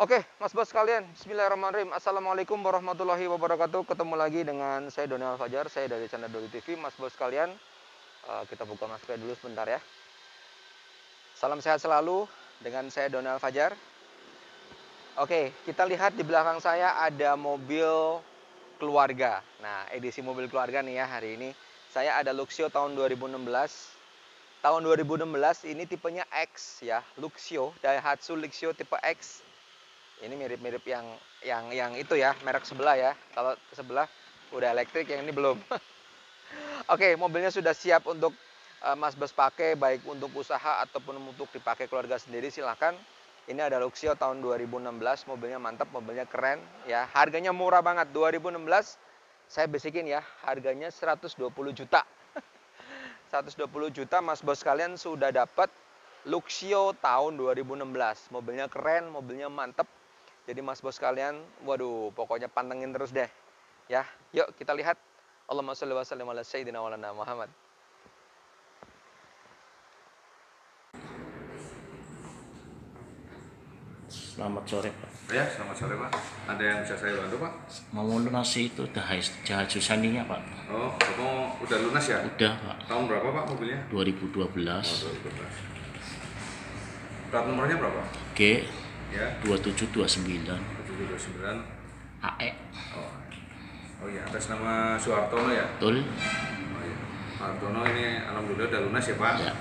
Oke, Mas Bos kalian, Bismillahirrahmanirrahim. Assalamualaikum warahmatullahi wabarakatuh. Ketemu lagi dengan saya Doni Fajar, saya dari channel Doli TV. Mas Bos kalian, uh, kita buka masker dulu sebentar ya. Salam sehat selalu dengan saya Doni Fajar. Oke, kita lihat di belakang saya ada mobil keluarga. Nah, edisi mobil keluarga nih ya hari ini. Saya ada Luxio tahun 2016. Tahun 2016 ini tipenya X ya, Luxio, Daihatsu Luxio tipe X ini mirip-mirip yang yang yang itu ya merek sebelah ya. Kalau sebelah udah elektrik yang ini belum. Oke mobilnya sudah siap untuk uh, Mas Bas pakai baik untuk usaha ataupun untuk dipakai keluarga sendiri silahkan ini ada Luxio tahun 2016 mobilnya mantap mobilnya keren ya. Harganya murah banget 2016 saya bisikin ya harganya 120 juta. 120 juta Mas Bos kalian sudah dapat Luxio tahun 2016 mobilnya keren mobilnya mantap jadi mas bos kalian, waduh pokoknya pantengin terus deh. Ya, yuk kita lihat. Allahumma sholli wa sallim ala sayyidina wa Muhammad. Selamat sore Pak. Ya, selamat sore Pak. Ada yang bisa saya bantu Pak? Mau lunasi itu jahat susaninya Pak. Oh, kamu udah lunas ya? Udah Pak. Tahun berapa Pak mobilnya? 2012. Oh, 2012. Plat nomornya berapa? G Ya. 2729 2729 AE. Oh. Oh iya, atas nama Suhartono ya? Betul. Oh iya. Suhartono ini alhamdulillah udah lunas ya, Pak? Ya.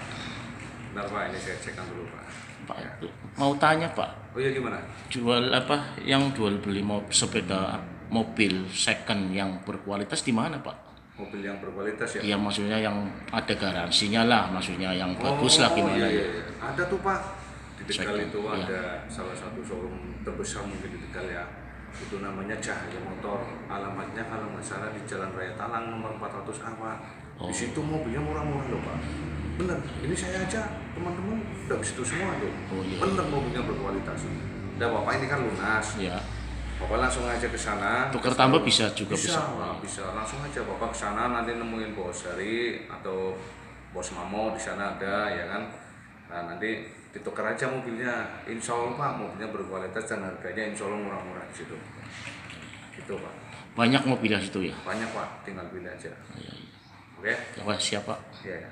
Bentar Pak, ini saya cekkan dulu, Pak. Pak Ya. mau tanya Pak, Oh iya gimana? jual apa yang jual beli mau sepeda mobil second yang berkualitas di mana Pak? Mobil yang berkualitas ya? Ya maksudnya yang ada garansinya lah, maksudnya yang bagus lah gimana iya, iya, ya? iya. Ada tuh Pak. Di Tegal itu iya. ada salah satu showroom terbesar mungkin di Tegal ya. Itu namanya Cahaya Motor. Alamatnya kalau nggak salah di Jalan Raya Talang nomor 400 A Pak. Di Oh. situ mobilnya murah-murah loh Pak. Bener, ini saya aja teman-teman udah ke situ semua tuh. Oh, iya. Bener mobilnya berkualitas. Udah Bapak ini kan lunas. Ya, Bapak langsung aja ke sana. Tukar tambah bisa juga, bisa. bisa. Bisa. Langsung aja Bapak ke sana nanti nemuin bos dari atau bos Mamo di sana ada ya kan. Nah, nanti ditukar aja mobilnya. Insya Allah Pak mobilnya berkualitas dan harganya insya Allah murah-murah di situ. Gitu Pak. banyak mobil di situ ya. Banyak Pak, tinggal pilih aja. Iya, iya. Oke? Ya, siapa? Iya ya.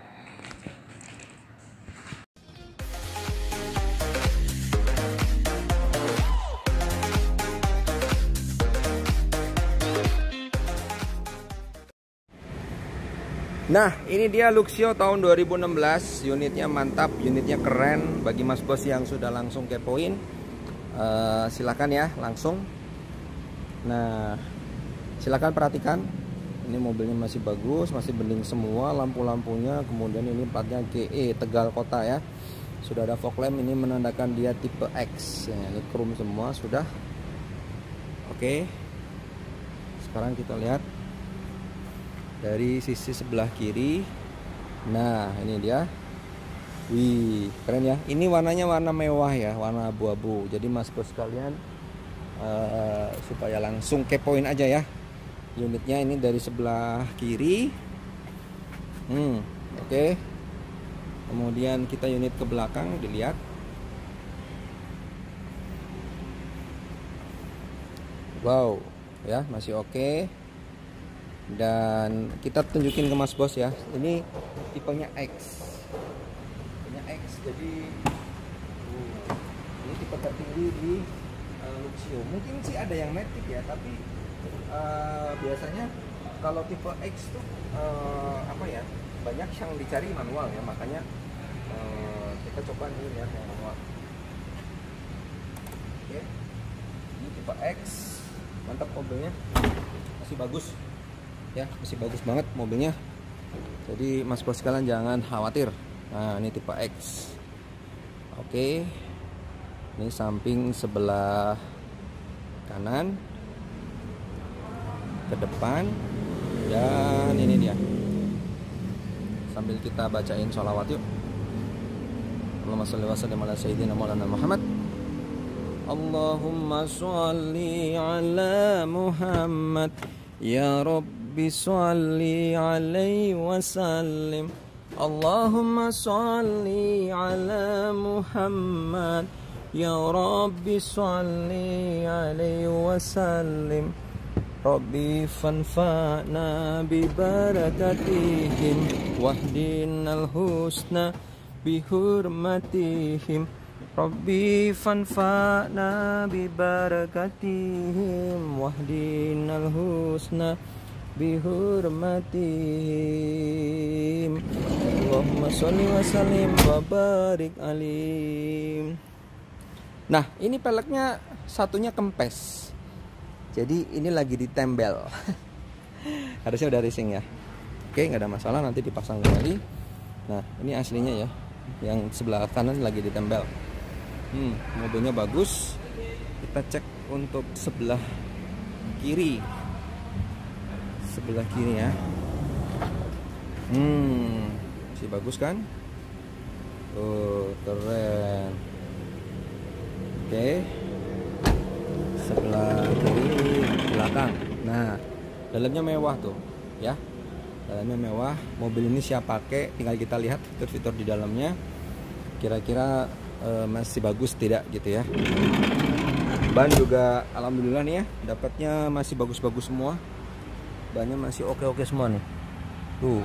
Nah, ini dia Luxio tahun 2016. Unitnya mantap, unitnya keren. Bagi mas bos yang sudah langsung kepoin, uh, silakan ya langsung. Nah, silakan perhatikan. Ini mobilnya masih bagus, masih bening semua, lampu-lampunya. Kemudian ini platnya GE Tegal Kota ya. Sudah ada fog lamp ini menandakan dia tipe X. Ya, ini chrome semua sudah. Oke. Sekarang kita lihat dari sisi sebelah kiri. Nah ini dia. Wih keren ya. Ini warnanya warna mewah ya warna abu-abu. Jadi mas bos sekalian uh, supaya langsung kepoin aja ya. Unitnya ini dari sebelah kiri. Hmm oke. Okay. kemudian kita unit ke belakang dilihat. Wow ya masih oke. okay dan kita tunjukin ke Mas Bos ya ini tipenya X. Tipenya X jadi uh, ini tipe tertinggi di uh, Luxio mungkin sih ada yang Matic ya tapi uh, biasanya kalau tipe X tuh uh, apa ya banyak yang dicari manual ya makanya uh, kita coba ini ya yang manual. Oke ini tipe X mantap mobilnya masih bagus ya masih bagus banget mobilnya. Jadi mas bos sekalian jangan khawatir. Nah ini tipe X. Oke. Ini samping sebelah kanan ke depan dan ini dia. Sambil kita bacain sholawat yuk. Allahumma salli wa sallim ala sayyidina maulana Muhammad. Allahumma sholli ala Muhammad. Ya Rabb ربي صل عليه وسلم. اللهم صل على محمد. يا ربي صل عليه وسلم. ربي فانفعنا ببركتهم واهدنا الحسنى بحرمتهم. ربي فانفعنا ببركتهم واهدنا الحسنى barakatihim wahdinal husna bi hurmatihim Allahumma sholli wa sallim wa barik alim Nah, ini peleknya satunya kempes. Jadi ini lagi ditembel. Harusnya udah racing ya. Oke, nggak ada masalah nanti dipasang kembali. Nah, ini aslinya ya. Yang sebelah kanan lagi ditembel. Hmm, mobilnya bagus. Kita cek untuk sebelah kiri. Sebelah kiri ya. Hmm, masih bagus kan? Oh, keren. Oke. Sebelah kiri belakang. Nah, dalamnya mewah tuh, ya. Dalamnya mewah. Mobil ini siap pakai, tinggal kita lihat fitur-fitur di dalamnya. Kira-kira e, masih bagus tidak gitu ya. Ban juga alhamdulillah nih ya, dapatnya masih bagus-bagus semua. Bannya masih oke-oke semua nih. Tuh.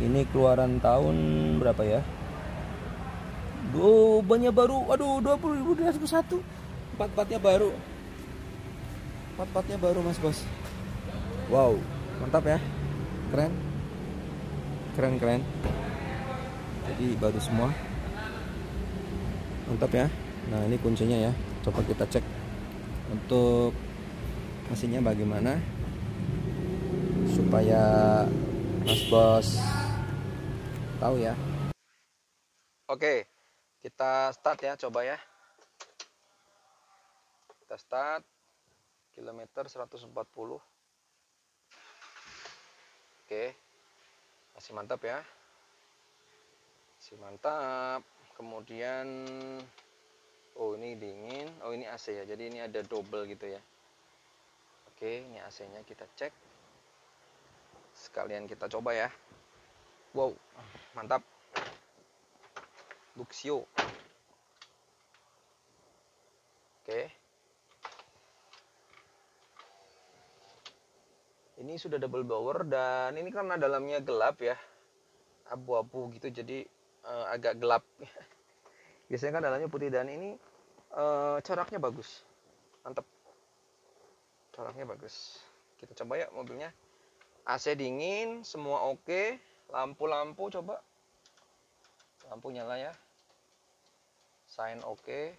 Ini keluaran tahun berapa ya? Oh, banyak baru. Aduh, 20.201. Empat-empatnya baru. Empat-empatnya baru, Mas Bos. Wow, mantap ya. Keren. Keren-keren. Jadi baru semua. Mantap ya. Nah, ini kuncinya ya. Coba kita cek untuk mesinnya bagaimana supaya Mas Bos tahu ya. Oke, kita start ya coba ya. Kita start kilometer 140 oke masih mantap ya. Masih mantap. Kemudian oh ini dingin. Oh ini AC ya jadi ini ada double gitu ya. Oke ini AC nya kita cek sekalian kita coba ya. Wow mantap. Luxio. Oke. Ini sudah double blower dan ini karena dalamnya gelap ya. Abu-abu gitu jadi uh, agak gelap. Biasanya kan dalamnya putih dan ini uh, coraknya bagus. Mantap. Coraknya bagus. Kita coba ya mobilnya AC dingin semua oke. Lampu-lampu coba. Lampu nyala ya. Sign oke.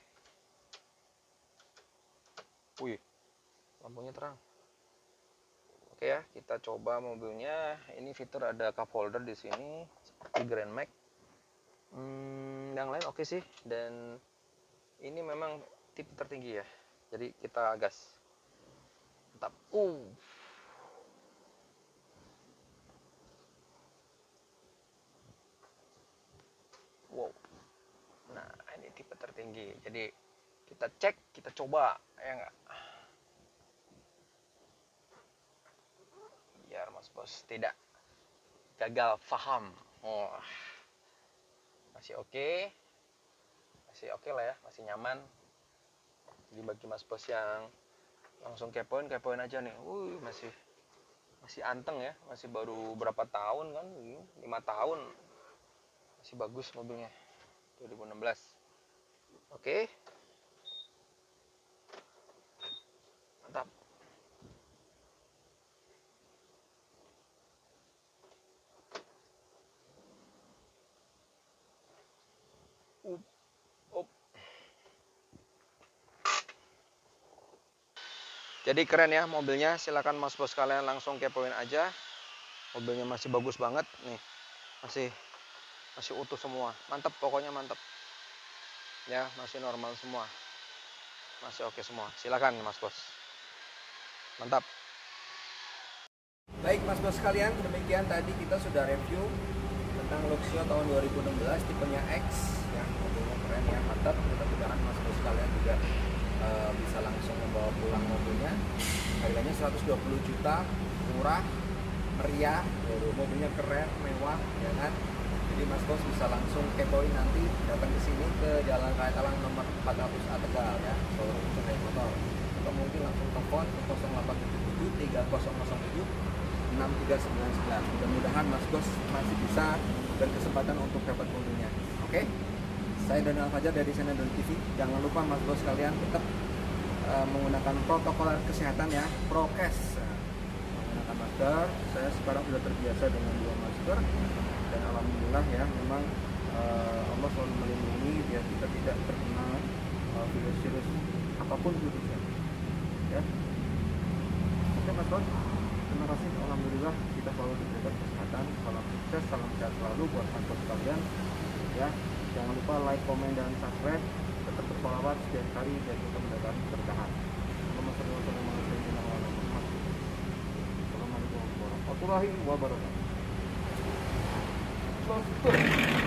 Wih lampunya terang. Oke ya kita coba mobilnya. Ini fitur ada cup holder di sini seperti Grand Max. Hmm, yang lain oke sih. Dan ini memang tipe tertinggi ya. Jadi kita gas. Tetap uh wow nah ini tipe tertinggi jadi kita cek kita coba ya enggak biar mas bos tidak gagal paham oh masih oke. Okay. masih oke okay lah ya masih nyaman. Jadi bagi mas bos yang langsung kepoin kepoin aja nih. Uh masih masih anteng ya. Masih baru berapa tahun kan? Lima tahun. Masih bagus mobilnya. 2016 oke. Mantap. Up up. Jadi keren ya mobilnya. Silahkan mas bos kalian langsung kepoin aja. Mobilnya masih bagus banget nih. Masih masih utuh semua. Mantap pokoknya mantap ya masih normal semua. Masih oke semua. Silakan mas bos. Mantap. Baik mas bos kalian demikian tadi kita sudah review tentang Luxio tahun 2016 tipenya X. Ya mobilnya keren ya mantap. Mudah-mudahan mas bos kalian juga uh, bisa langsung membawa pulang mobilnya. Harganya 120 juta murah meriah. Mobilnya keren mewah ya kan Jadi Mas Bos bisa langsung kepoin nanti datang ke sini ke Jalan Raya Talang nomor 400 A Tegal ya, showroom Hyundai Motor. Atau mungkin langsung telepon ke 0877 3007 6399. Mudah-mudahan Mas Bos masih bisa berkesempatan untuk dapat mobilnya. Oke? Saya Daniel Fajar dari Senadon TV. Jangan lupa Mas Bos kalian tetap eh, menggunakan protokol kesehatan ya, prokes. Menggunakan masker. Saya sekarang sudah terbiasa dengan dua masker alhamdulillah ya memang eh, Allah selalu melindungi biar kita tidak terkena eh, virus-virus apa pun virusnya. Ya. Oke Mas Bos. Terima kasih. Alhamdulillah kita selalu diberikan kesehatan. Salam sukses, salam sehat selalu buat Mas Bos kalian. Ya. Jangan lupa like, komen, dan subscribe. Tetap bersolawat setiap hari biar kita mendapat bertahan. Assalamualaikum warahmatullahi wabarakatuh. close the foot.